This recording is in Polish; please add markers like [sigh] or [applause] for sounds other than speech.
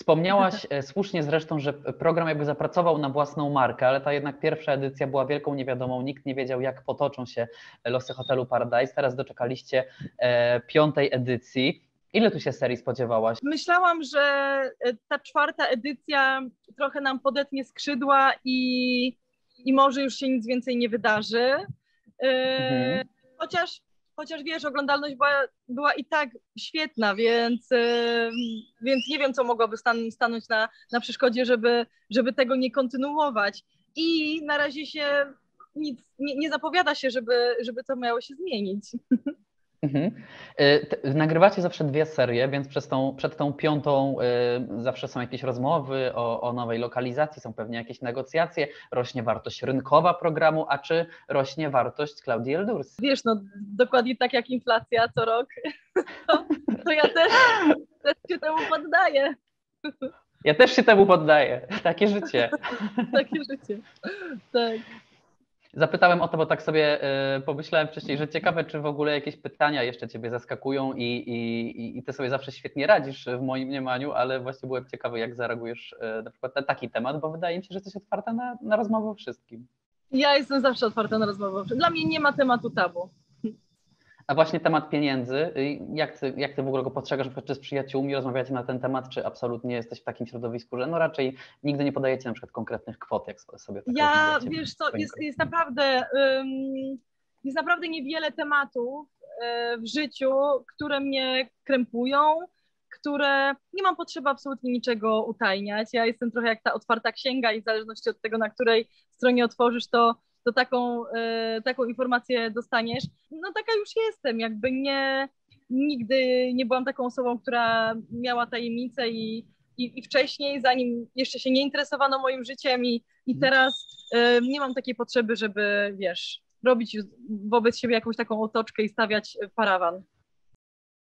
Wspomniałaś e, słusznie zresztą, że program jakby zapracował na własną markę, ale ta jednak pierwsza edycja była wielką niewiadomą. Nikt nie wiedział, jak potoczą się losy hotelu Paradise. Teraz doczekaliście e, piątej edycji. Ile tu się serii spodziewałaś? Myślałam, że e, ta czwarta edycja trochę nam podetnie skrzydła i, i może już się nic więcej nie wydarzy. Mhm. Chociaż chociaż wiesz, oglądalność była, była i tak świetna, więc, więc nie wiem, co mogłoby stan, stanąć na, na przeszkodzie, żeby, żeby tego nie kontynuować. I na razie się nic nie, nie zapowiada się, żeby, żeby to miało się zmienić. [laughs] Mhm. Y, nagrywacie zawsze dwie serie, więc przez tą, przed tą piątą y, zawsze są jakieś rozmowy o, o, nowej lokalizacji, są pewnie jakieś negocjacje, rośnie wartość rynkowa programu, a czy rośnie wartość Klaudii Eldurs? Wiesz, no dokładnie tak jak inflacja co rok, to, [laughs] to ja też, też się temu poddaję. Ja też się temu poddaję. Takie życie. [laughs] Takie życie. Tak. Zapytałem o to, bo tak sobie y, pomyślałem wcześniej, że ciekawe, czy w ogóle jakieś pytania jeszcze Ciebie zaskakują i, i, i Ty sobie zawsze świetnie radzisz w moim mniemaniu, ale właśnie byłem ciekawy, jak zareagujesz y, na przykład na taki temat, bo wydaje mi się, że jesteś otwarta na, na rozmowę o wszystkim. Ja jestem zawsze otwarta na rozmowę. Dla mnie nie ma tematu tabu. A właśnie temat pieniędzy, y, jak ty, jak ty w ogóle go postrzegasz, na przykład czy z przyjaciółmi rozmawiacie na ten temat, czy absolutnie jesteś w takim środowisku, że no raczej nigdy nie podajecie na przykład konkretnych kwot, jak sobie tak Ja, wiesz co, jest, jest naprawdę um, jest naprawdę niewiele tematów e, w życiu, które mnie krępują, które nie mam potrzeby absolutnie niczego utajniać. Ja jestem trochę jak ta otwarta księga i w zależności od tego, na której stronie otworzysz, to to taką, e, taką informację dostaniesz. No taka już jestem, jakby nie, nigdy nie byłam taką osobą, która miała tajemnicę i, i, i wcześniej, zanim jeszcze się nie interesowano moim życiem i, i mhm. teraz e, nie mam takiej potrzeby, żeby, wiesz, robić wobec siebie jakąś taką otoczkę i stawiać parawan.